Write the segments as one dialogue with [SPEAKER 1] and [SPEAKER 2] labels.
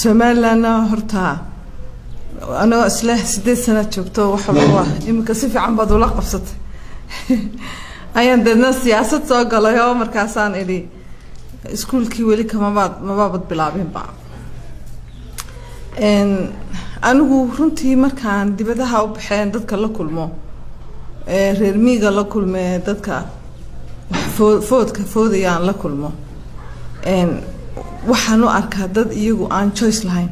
[SPEAKER 1] somalilandna horta anagoo isle sideed sana joogto waxaa iminka si fiican baad ula qabsatay. Ayaan deedna siyaasad soo galay oo markaasaan idhi iskuolkii weli kamabaad mabaabad bilaabinba anigu runtii markaan dibadaha u baxeen dadka la kulmo reer miiga la kulme dadka foo foodka foodayaan la kulmo waxaan u arkaa dad iyagu aan choice lahayn.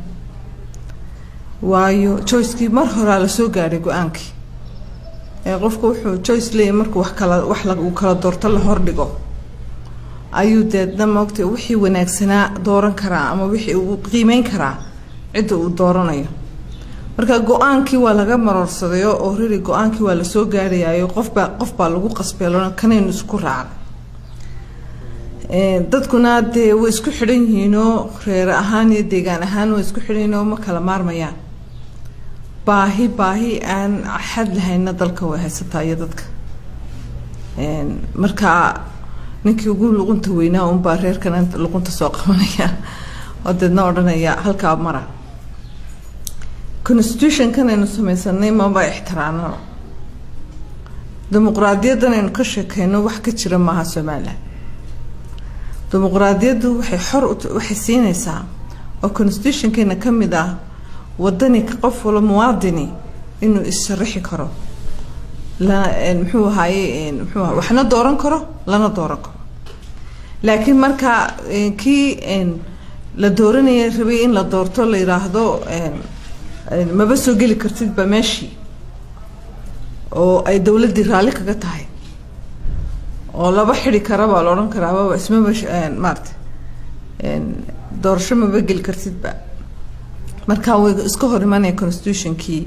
[SPEAKER 1] Waayo choicekii mar horaa la soo gaadhay go'aankii. Qofka wuxuu choice leeyahy markuu wax kala wax uu kala doorto la hordhigo ayuu deedna maogtay wixii wanaagsanaa dooran karaa ama wixii uu qiimeyn karaa cidda uu dooranayo. Marka go'aankii waa laga maroorsadayo oo riri go'aankii waa la soo gaadhayayo qofbaa qof baa lagu qasbeelona kanaynu isku raacnay dadkuna dee way isku xidhan yihiinoo reer ahaan iyo deegaan ahaan way isku xidhan yihiinoo ma kala maarmayaan. Baahi baahi aan xad lahayna dalka way haysataa iyo dadka. Marka ninkii ugu luqunta weynaa unbaa reerkan luqunta soo qabanaya. Oo deedna odhanaya halkaa mara constitutionkan aynu samaysanay maba ixtiraamno. Dimuqraadiyaddan aynu ka sheekeyno wax ka jira maaha somalilan dimuqraadiyaddu waxay xor waxay siinaysaa oo constitutionkeena ka mid ah wadani qof wala muwaadini inuu is-sharaxi karo. Muxuu ahaaye muxuu aha waxna dooran karo lana dooran karo. Laakiin marka kii la dooranaya rabay in la doorto la yidhaahdo maba soo geli kartidba meeshii. Oo ay dowladdii raalli kaga tahay oo laba xidi karabaa la odhan karaaba ismaba maarata doorasho maba geli kartidba marka way iska hor imanaya constitutionkii.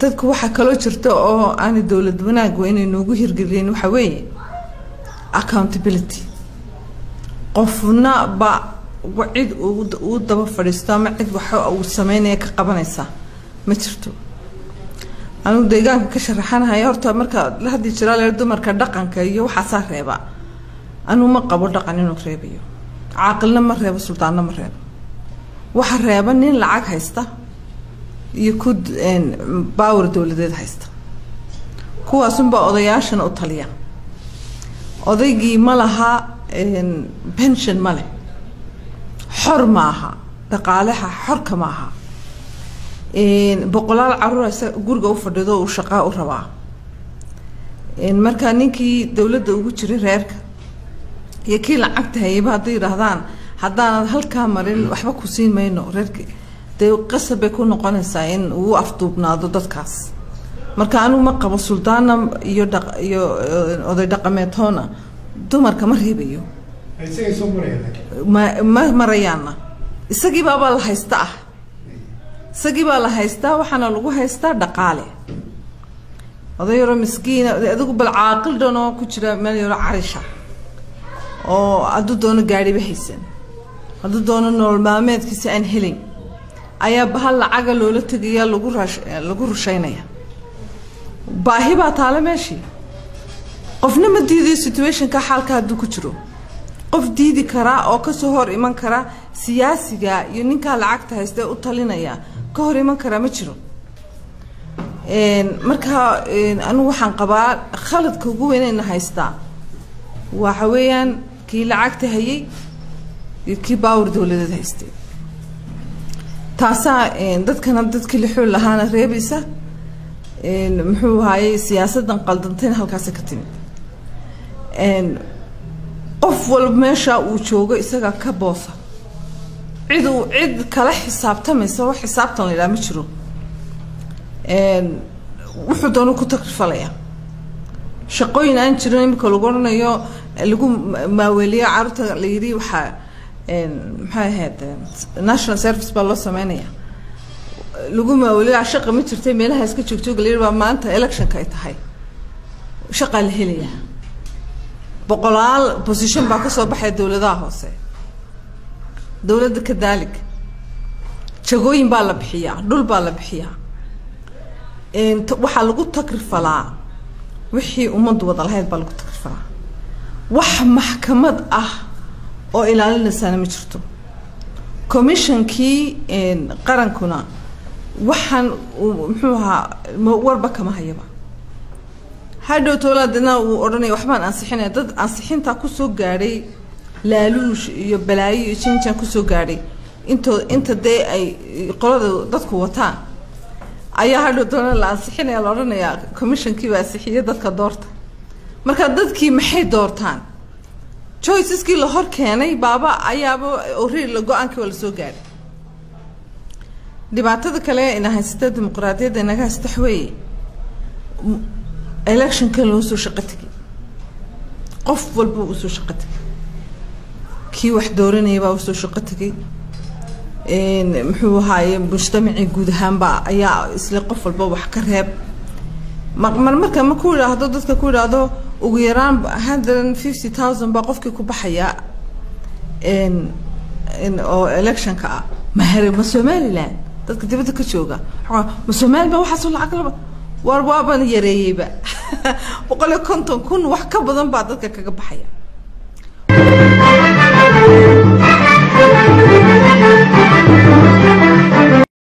[SPEAKER 1] Dadku waxaa kaloo jirta oo aanay dowlad wanaag waa inay noogu hirgeliyeen waxaa weeye accountability. Qofna ba cid uu daba fadhiisto ama cid waxa uu sameynaya ka qabanaysaa ma jirto anigu deegaanka ka sharaxanahaya horta marka la hadli jiraa leer dumarka dhaqanka iyo waxaasaa reeba. Anigu ma qabo dhaqan inuu reebayo. Caaqilna ma reebo suldaanna ma reebo. Waxa reeba nin lacag haysta iyo ku baawer dowladeed haysta. Kuwaasunbaa odayaashana u taliya. Odaygii ma laha pension ma leh. Xor ma aha. Dhaqaaleha xorka ma aha boqolaal carruur guriga u fadhido uu shaqaa u rabaa. Marka ninkii dowladda ugu jiray reerka iyo kii lacagta hayaba hadday yidhaahdaan haddaanad halkaa marin waxba ku siin mayno. Reerki dee qasab bay ku noqonaysaa in uu afduubnaado dadkaas. Marka anigu ma qabo suldaana iyo dha iyo oday dhaqameedhoona dumarka ma reebayo. Ma ma marayaana isagii baabaa la haysta ah isagii baa la haystaa waxaana lagu haystaa dhaqaale. Oday yaro miskiina adigu bal caaqil dhan oo ku jira meel yaro carisha. Oo hadduu doono gaadhiba haysan. Hadduu doono nolol maalmeedkiisa aan helin. Ayaa bahal lacaga loola tegaya lagu rash lagu rushaynaya baahi baa taale meeshii. Qofna ma diidayo situationka xaalka hadduu ku jiro. Qof diidi karaa oo ka soo hor iman kara siyaasiga iyo ninkaa lacagta haystee u talinaya ka hor iman karaa ma jiro. Marka anigu waxaan qabaa khaladka ugu weynayna haystaa. Waxa weeyaan kii lacagta hayay iyo kii baawar dowladeed haystay. Taasaa dadkana dadkii lixool lahaana reebaysa muxuu ahaayey siyaasaddan qaldantayna halkaasi ka timid. Qof walba meesha uu joogo isaga ka boosa cid uu cid kala xisaabtamaysa wax xisaabtan la yidhaha ma jiro. Wuxuu doonu ku takrifalaya shaqooyin aan jirin imika lagu odhanayo lagu maaweeliyo carruurta la yidhi waxaa maxay ahayd national service baa loo sameynaya. Lagu maaweeliyo shaqa ma jirtay meelaha iska joogtooga la yidhi baa maanta electionka ay tahay. Shaqaa la helaya boqolaal position baa ka soo baxaya dowladaha hoose dowladda kadaalik jagooyin baa la bixiyaa dhul baa la bixiyaa waxaa lagu takrifalaa wixii ummaddu wada lahayd baa lagu takrifalaa wax maxkamad ah oo ilaalinaysaana ma jirto commissionkii qarankuna waxaan muxuu ahaa warba kama hayaba hadhow towlaadna uu odhanaya waxbaan ansixinaya dad ansixintaa ku soo gaadhay laaluush iyo balaayo iyo jinjan ku soo gaadhay. Intoo inta dee ay qolada dadku wataan. Ayaa hadhow toolna la ansixinaya la odhanayaa commissionkiiba ansixiyay dadka doorta. Marka dadkii maxay doortaan? Choiceskii la hor keenay baaba ayaaba ori go'aankii waa la soo gaadhay. Dhibaatada kale ina haysata dimuqraadiyadda inaga haysta waxweeye electionkan loo soo shaqo tegay qof walba u soo shaqo tegay kii wax dooranaya baa u soo shaqo tegay muxuu ahaaye mujtamacii guud ahaanba ayaa isle qof walba wax ka reeb. Mar marka ma ku idhaahdo dadka ku idhaahdo ugu yaraan hundred fifty thousand baa qofkii ku baxaya. Oo electionka ah. Mahare ma somaliland? Dadka dibadda ka jooga. Ma somaliland waxaasoo lacag laba war waaban yareeyeyba boqol iyo konton kun wax ka badan baa dadka kaga baxaya